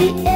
the